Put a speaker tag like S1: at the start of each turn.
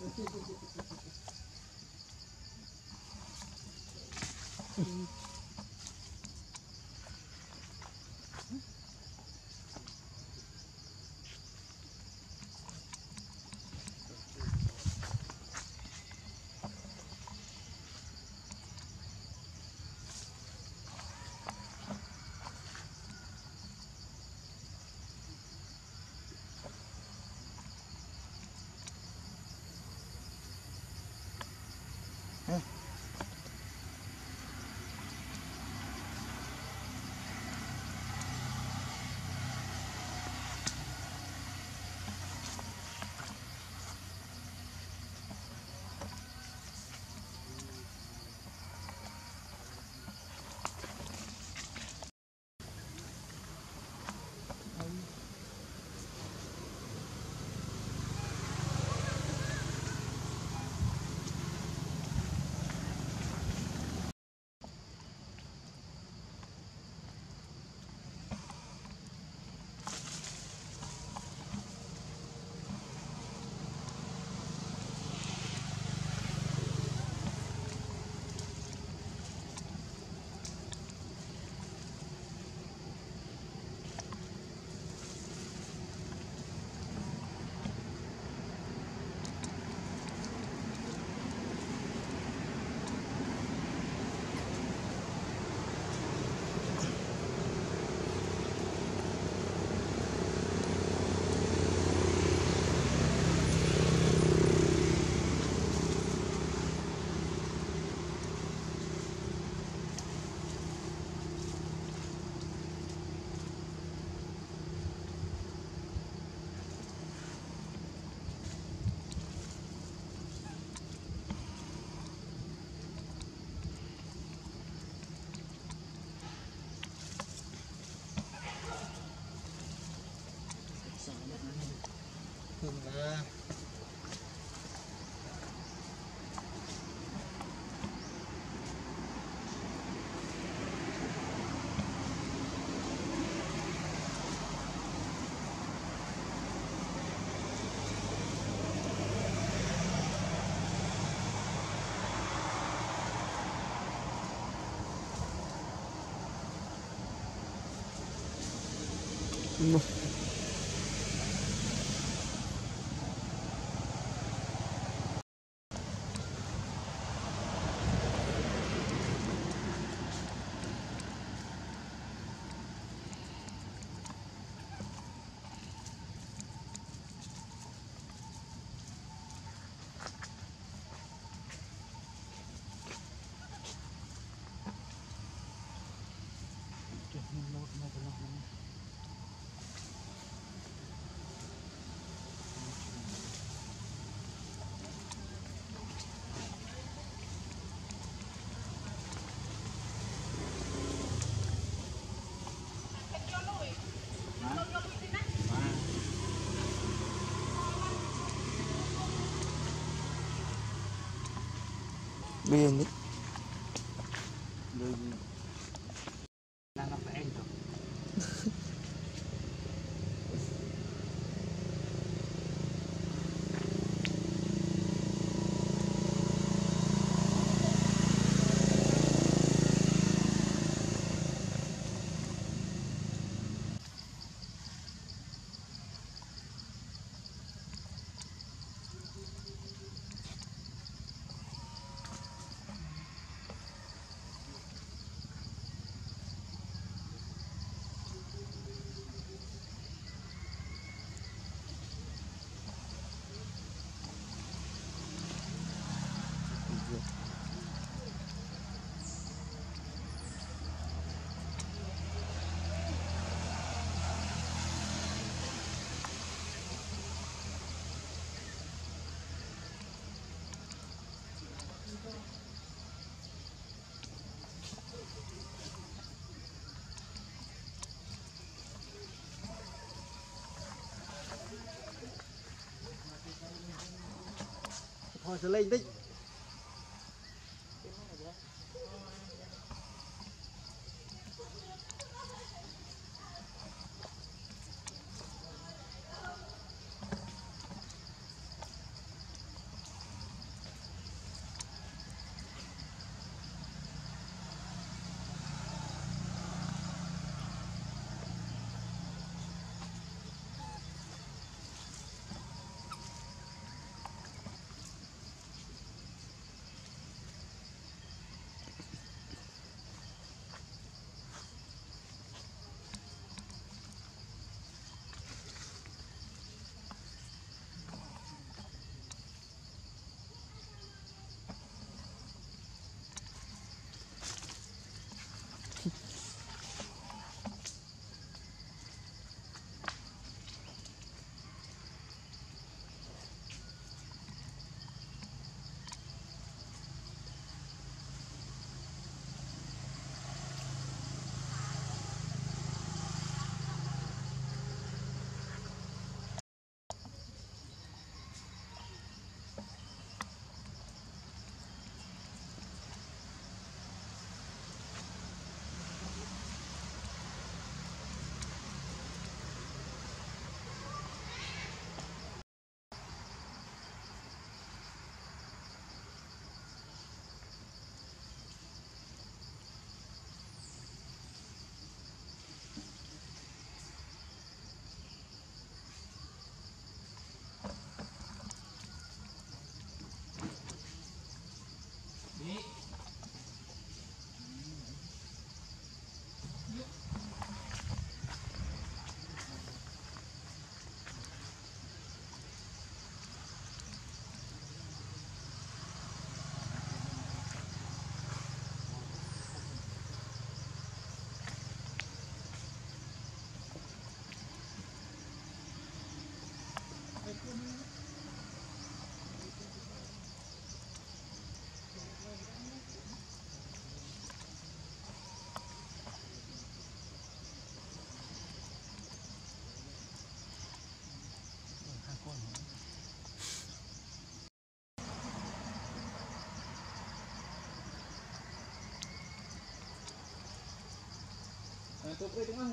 S1: Thank you. 嗯。బియ్యంది 我再累的。做快递吗？